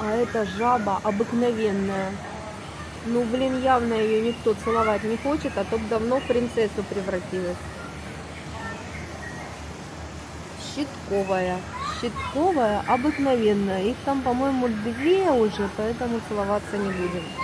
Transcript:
А это жаба обыкновенная. Ну, блин, явно ее никто целовать не хочет, а то бы давно в принцессу превратилась. Щитковая. Щитковая обыкновенная. Их там, по-моему, две уже, поэтому целоваться не будем.